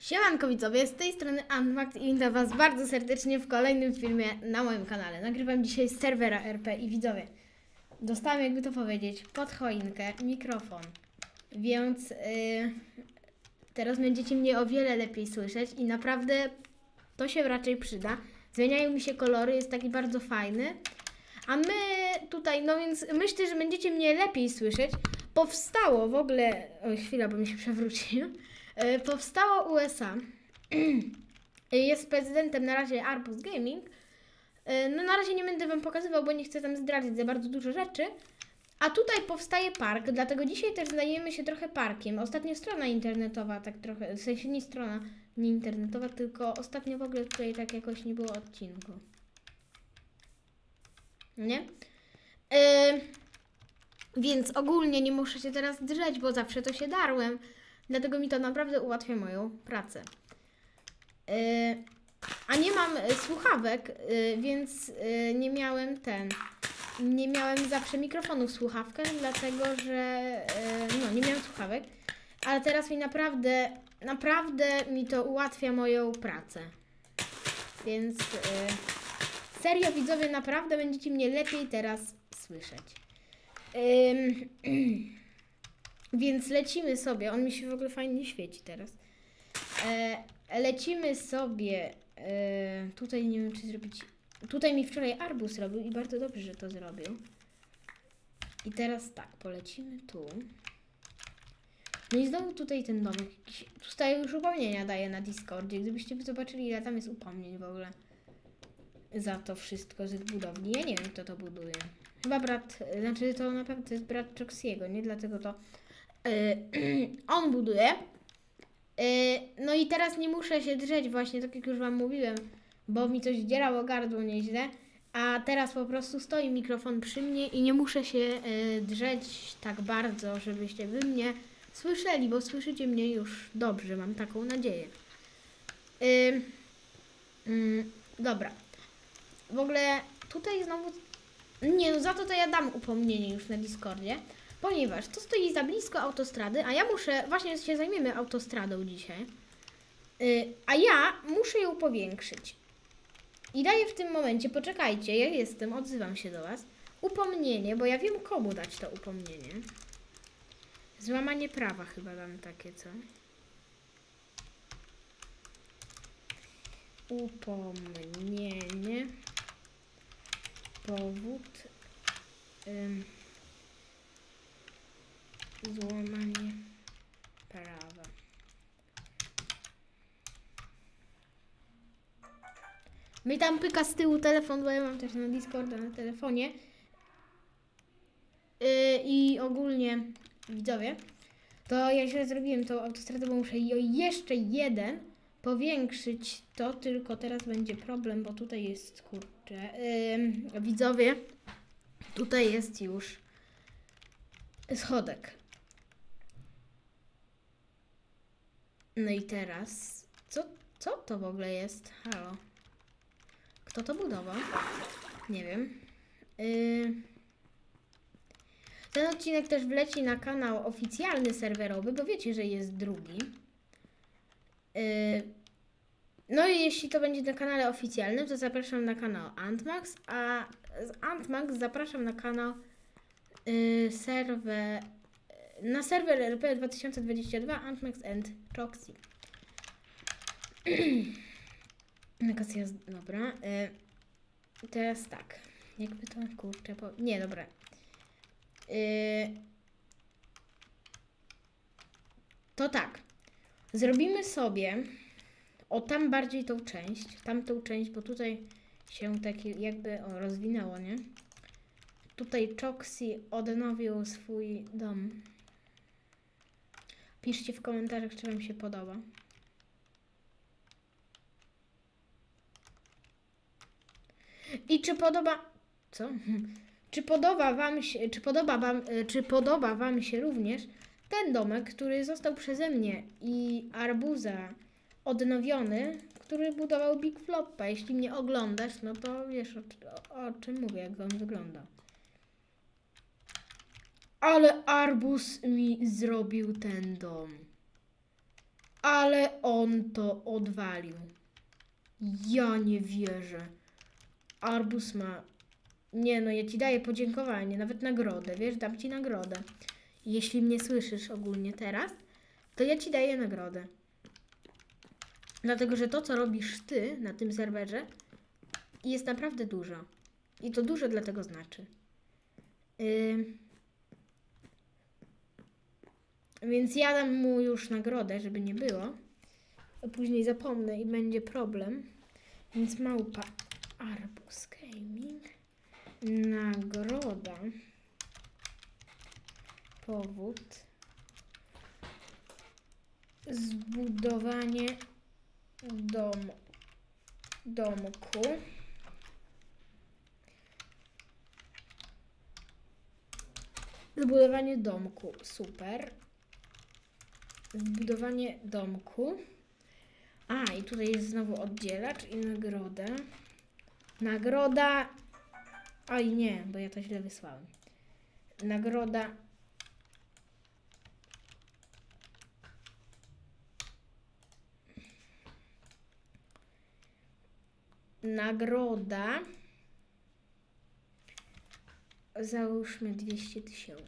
Siemanko widzowie, z tej strony Anmax i witam Was bardzo serdecznie w kolejnym filmie na moim kanale. Nagrywam dzisiaj z serwera RP i widzowie, dostałem jakby to powiedzieć, pod choinkę mikrofon, więc yy, teraz będziecie mnie o wiele lepiej słyszeć i naprawdę to się raczej przyda. Zmieniają mi się kolory, jest taki bardzo fajny. A my tutaj, no więc myślę, że będziecie mnie lepiej słyszeć. Powstało w ogóle, oj chwila, bo mi się przewrócił. E, Powstało USA. Jest prezydentem na razie Arbus Gaming. E, No na razie nie będę Wam pokazywał, bo nie chcę tam zdradzić za bardzo dużo rzeczy. A tutaj powstaje park, dlatego dzisiaj też zajmiemy się trochę parkiem. Ostatnio strona internetowa, tak trochę, w sensie nie strona, nie internetowa, tylko ostatnio w ogóle tutaj tak jakoś nie było odcinku. Nie? E, więc ogólnie nie muszę się teraz drzeć, bo zawsze to się darłem. Dlatego mi to naprawdę ułatwia moją pracę. Yy, a nie mam y, słuchawek, y, więc y, nie miałem ten. Nie miałem zawsze mikrofonu w słuchawkach, dlatego że y, no nie miałem słuchawek. Ale teraz mi naprawdę, naprawdę mi to ułatwia moją pracę. Więc y, serio widzowie, naprawdę będziecie mnie lepiej teraz słyszeć. Ym, Więc lecimy sobie. On mi się w ogóle fajnie świeci teraz. E, lecimy sobie. E, tutaj nie wiem, czy zrobić. Tutaj mi wczoraj Arbus robił i bardzo dobrze, że to zrobił. I teraz tak, polecimy tu. No i znowu tutaj ten domek. Jakiś, tutaj już upomnienia daje na Discordzie. Gdybyście by zobaczyli, ile tam jest upomnień w ogóle. Za to wszystko z budowli. Ja nie wiem, kto to buduje. Chyba brat, znaczy to na pewno to jest brat Choxiego, nie? Dlatego to on buduje. Yy, no i teraz nie muszę się drzeć właśnie, tak jak już Wam mówiłem, bo mi coś dzierało gardło nieźle. A teraz po prostu stoi mikrofon przy mnie i nie muszę się yy, drzeć tak bardzo, żebyście Wy mnie słyszeli, bo słyszycie mnie już dobrze, mam taką nadzieję. Yy, dobra. W ogóle tutaj znowu... Nie, no za to to ja dam upomnienie już na Discordzie ponieważ to stoi za blisko autostrady, a ja muszę, właśnie się zajmiemy autostradą dzisiaj, yy, a ja muszę ją powiększyć. I daję w tym momencie, poczekajcie, ja jestem, odzywam się do Was, upomnienie, bo ja wiem komu dać to upomnienie. Złamanie prawa chyba dam takie, co? Upomnienie. Powód. Ym, Złamanie prawa. Mi tam pyka z tyłu telefon, bo ja mam też na Discorda na telefonie. Yy, I ogólnie widzowie, to ja źle zrobiłem tą autostradę, bo muszę jeszcze jeden powiększyć to, tylko teraz będzie problem, bo tutaj jest kurczę. Yy, widzowie, tutaj jest już schodek. No i teraz, co, co to w ogóle jest? Halo. Kto to budował? Nie wiem. Yy... Ten odcinek też wleci na kanał oficjalny serwerowy, bo wiecie, że jest drugi. Yy... No i jeśli to będzie na kanale oficjalnym, to zapraszam na kanał Antmax, a z Antmax zapraszam na kanał yy, serwer na serwer RP 2022 Antmax and Choxy. Nakacja, dobra. Y, teraz tak. Jakby to kurczę, po... nie, dobra. Y, to tak. Zrobimy sobie o tam bardziej tą część, tamtą część, bo tutaj się tak jakby o, rozwinęło, nie? Tutaj Choxy odnowił swój dom. Piszcie w komentarzach, czy Wam się podoba. I czy podoba... Co? Czy podoba Wam się, czy podoba wam, czy podoba Wam się również ten domek, który został przeze mnie i Arbuza odnowiony, który budował Big Floppa. Jeśli mnie oglądasz, no to wiesz o, o, czym mówię, jak on wyglądał. Ale Arbus mi zrobił ten dom. Ale on to odwalił. Ja nie wierzę. Arbus ma. Nie no, ja ci daję podziękowanie, nawet nagrodę, wiesz, dam ci nagrodę. Jeśli mnie słyszysz ogólnie teraz, to ja ci daję nagrodę. Dlatego, że to, co robisz ty na tym serwerze, jest naprawdę dużo. I to dużo dlatego znaczy. Ym. Więc ja dam mu już nagrodę, żeby nie było. A później zapomnę i będzie problem. Więc małpa Arbus Gaming. Nagroda. Powód. Zbudowanie domu. Domku. Zbudowanie domku. Super. Zbudowanie domku. A, i tutaj jest znowu oddzielacz i nagroda. Nagroda. Oj, nie, bo ja to źle wysłałem. Nagroda. Nagroda. Załóżmy 200 tysięcy.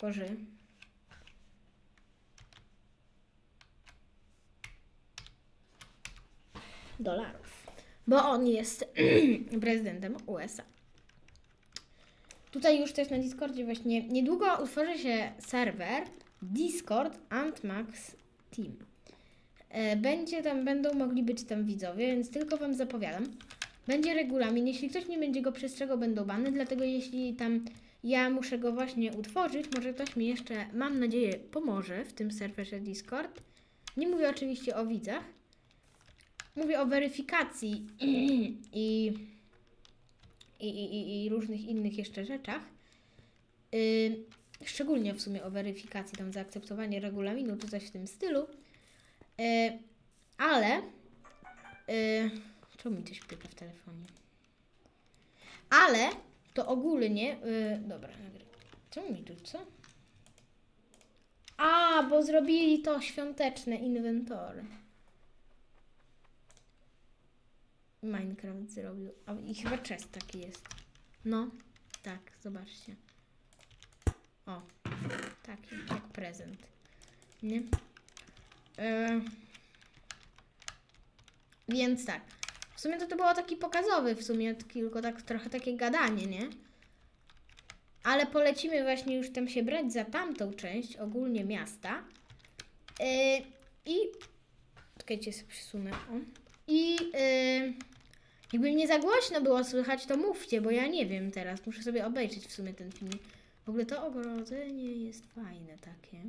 Boże. Dolarów. Bo on jest prezydentem USA. Tutaj już też na Discordzie właśnie niedługo utworzy się serwer Discord Antmax Team. E, Będzie tam, będą mogli być tam widzowie, więc tylko Wam zapowiadam. Będzie regulamin, jeśli ktoś nie będzie go przestrzegał, będą bany, dlatego jeśli tam ja muszę go właśnie utworzyć, może ktoś mi jeszcze, mam nadzieję, pomoże w tym serwerze Discord. Nie mówię oczywiście o widzach. Mówię o weryfikacji i, i, i, i, różnych innych jeszcze rzeczach. Yy, szczególnie w sumie o weryfikacji, tam zaakceptowanie regulaminu czy coś w tym stylu. Yy, ale yy, czemu mi coś pyta w telefonie? Ale to ogólnie. Yy, dobra, czemu mi tu co? A, bo zrobili to świąteczne inwentory. Minecraft zrobił. A, I chyba chest taki jest. No, tak, zobaczcie. O, taki, jak prezent. Nie? E, więc tak. W sumie to, to było taki pokazowy, w sumie tylko tak trochę takie gadanie, nie? Ale polecimy właśnie już tam się brać za tamtą część, ogólnie miasta. E, I. Czekajcie, sobie przysunę. O. I. Jakby mnie za głośno było słychać, to mówcie, bo ja nie wiem teraz. Muszę sobie obejrzeć w sumie ten film. W ogóle to ogrodzenie jest fajne takie.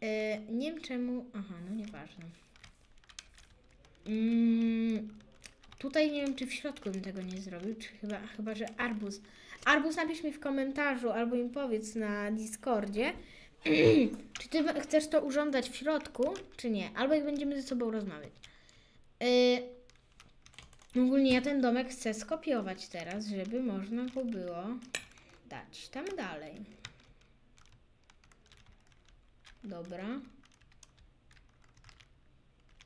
E, nie wiem czemu. Aha, no nieważne. Mm, tutaj nie wiem, czy w środku bym tego nie zrobił, czy chyba, chyba że arbuz. Arbuz napisz mi w komentarzu albo im powiedz na Discordzie, czy ty chcesz to urządzać w środku, czy nie. Albo jak będziemy ze sobą rozmawiać. Yy, ogólnie ja ten domek chcę skopiować teraz, żeby można go było dać tam dalej. Dobra.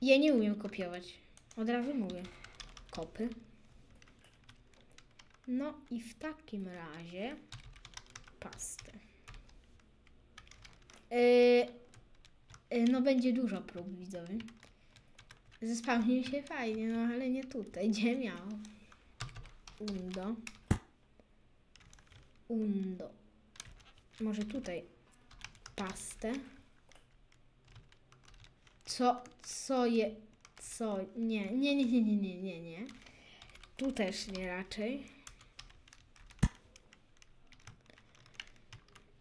Ja nie umiem kopiować. Od razu mówię. Kopy. No i w takim razie pastę. Yy, no będzie dużo prób widzowie. Zespałnił się fajnie, no ale nie tutaj. Gdzie miał? Undo. Undo. Może tutaj pastę. Co, co je, co, nie, nie, nie, nie, nie, nie, nie, nie. Tu też nie raczej.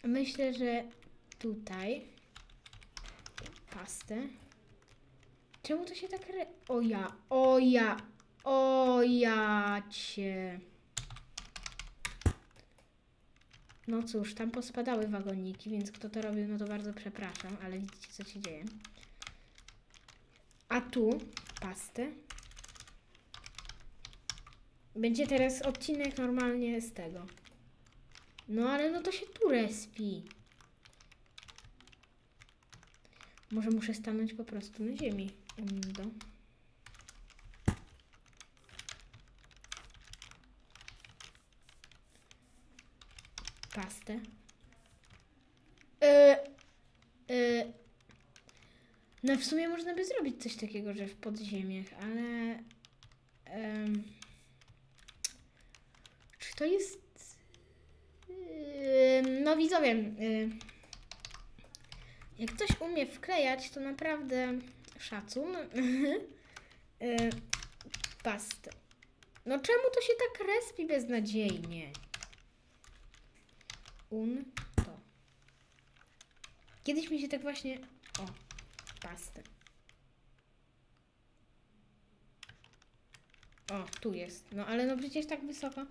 Myślę, że tutaj pastę. Czemu to się tak re... O ja, o ja, o ja cię. No cóż, tam pospadały wagoniki, więc kto to robił, no to bardzo przepraszam, ale widzicie co się dzieje. A tu pastę. Będzie teraz odcinek normalnie z tego. No ale no to się tu respi. Może muszę stanąć po prostu na ziemi. Undo. Pastę. E, no w sumie można by zrobić coś takiego, że w podziemiach, ale... czy to jest... No widzowie, jak ktoś umie wklejać, to naprawdę szacun. Yy, Pastę. No czemu to się tak respi beznadziejnie? Un to. Kiedyś mi się tak właśnie... O, pastę. O, tu jest. No ale no przecież tak wysoko.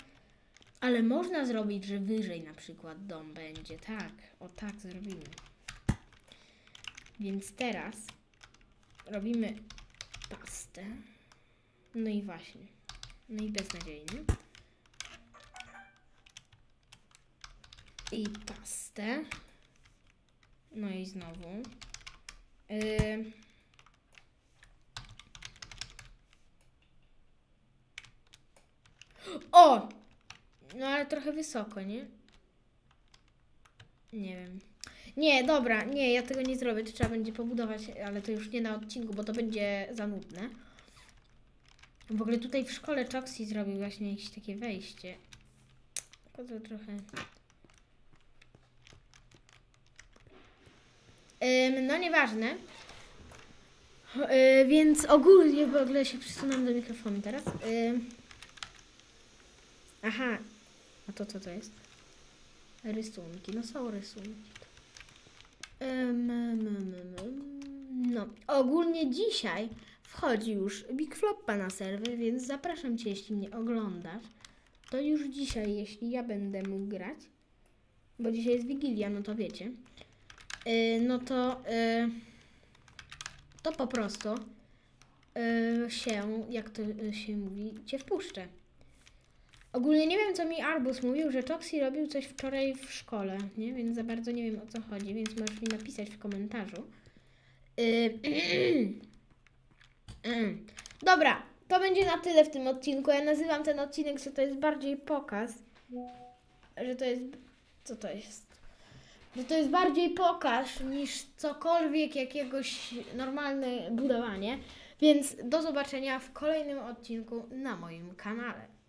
Ale można zrobić, że wyżej na przykład dom będzie. Tak, o tak zrobimy. Więc teraz robimy pastę. No i właśnie. No i beznadziejnie. I pastę. No i znowu. Yy. O! No ale trochę wysoko, nie? Nie wiem. Nie, dobra, nie, ja tego nie zrobię. To trzeba będzie pobudować, ale to już nie na odcinku, bo to będzie za nudne. W ogóle tutaj w szkole Choxy zrobił właśnie jakieś takie wejście. Tylko to trochę... Ym, no nieważne. Yy, więc ogólnie w ogóle się przesunąłem do mikrofonu teraz. Ym. Aha, a to co to jest? Rysunki, no są rysunki. No, ogólnie dzisiaj wchodzi już Big Floppa na serwer, więc zapraszam Cię, jeśli mnie oglądasz. To już dzisiaj, jeśli ja będę mógł grać, bo dzisiaj jest Wigilia, no to wiecie, yy, no to, yy, to po prostu yy, się, jak to się mówi, Cię wpuszczę. Ogólnie nie wiem, co mi Arbus mówił, że Toxi robił coś wczoraj w szkole, nie? Więc za bardzo nie wiem, o co chodzi, więc możesz mi napisać w komentarzu. Yy, Dobra, to będzie na tyle w tym odcinku. Ja nazywam ten odcinek, że to jest bardziej pokaz. Że to jest. Co to jest? Że to jest bardziej pokaz niż cokolwiek jakiegoś normalne budowanie. Więc do zobaczenia w kolejnym odcinku na moim kanale.